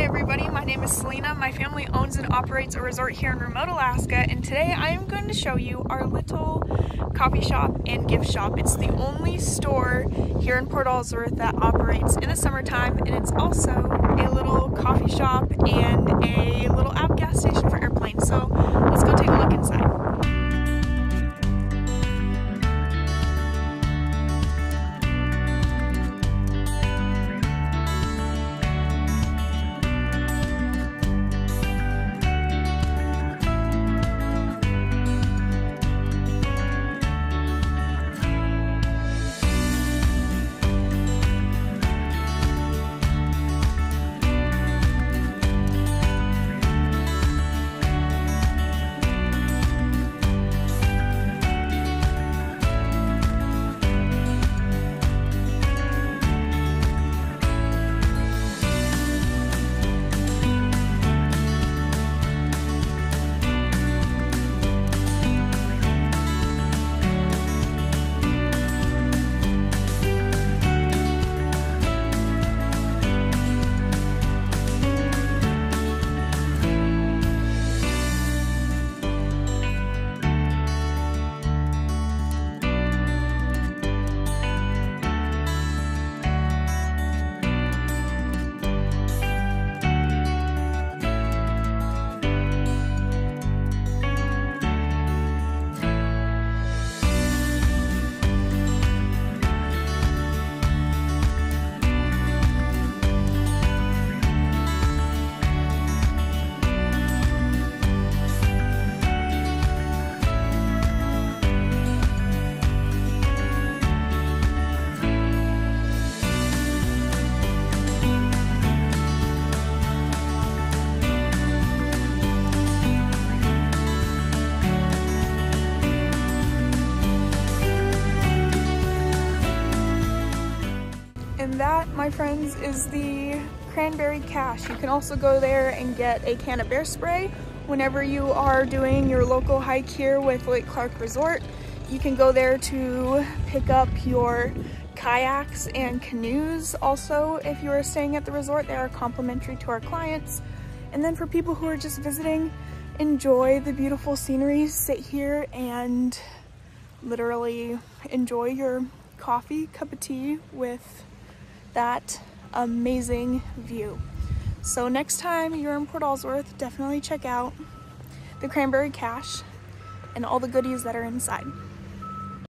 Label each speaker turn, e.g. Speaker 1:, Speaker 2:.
Speaker 1: Hi everybody, my name is Salina. My family owns and operates a resort here in remote Alaska and today I am going to show you our little coffee shop and gift shop. It's the only store here in Port Alsworth that operates in the summertime and it's also a little coffee shop and a that, my friends, is the Cranberry Cache. You can also go there and get a can of bear spray whenever you are doing your local hike here with Lake Clark Resort. You can go there to pick up your kayaks and canoes. Also, if you are staying at the resort, they are complimentary to our clients. And then for people who are just visiting, enjoy the beautiful scenery, sit here and literally enjoy your coffee, cup of tea with that amazing view. So next time you're in Port Alsworth, definitely check out the Cranberry Cache and all the goodies that are inside.